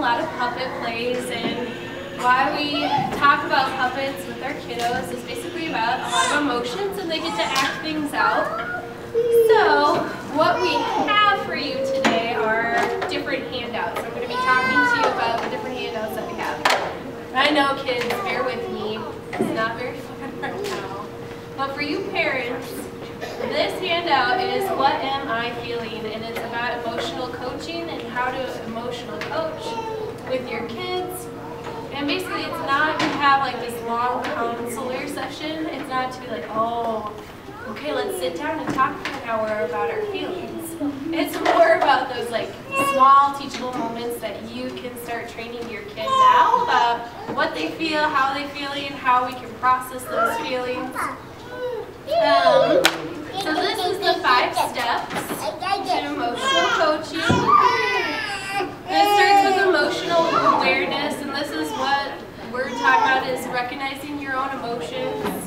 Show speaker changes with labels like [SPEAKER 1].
[SPEAKER 1] A lot of puppet plays and why we talk about puppets with our kiddos is basically about a lot of emotions and they get to act things out. So what we have for you today are different handouts. I'm going to be talking to you about the different handouts that we have. I know kids, bear with me, it's not very fun right now. But for you parents, this handout is What Am I Feeling? And it's about emotional coaching and how to emotional coach with your kids. And basically it's not to have like this long counselor session. It's not to be like, oh, okay, let's sit down and talk for an hour about our feelings. It's more about those like small teachable moments that you can start training your kid now about what they feel, how they feeling, how we can process those feelings. Um, so this is the five steps to emotional coaching. It starts with emotional about is recognizing your own emotions.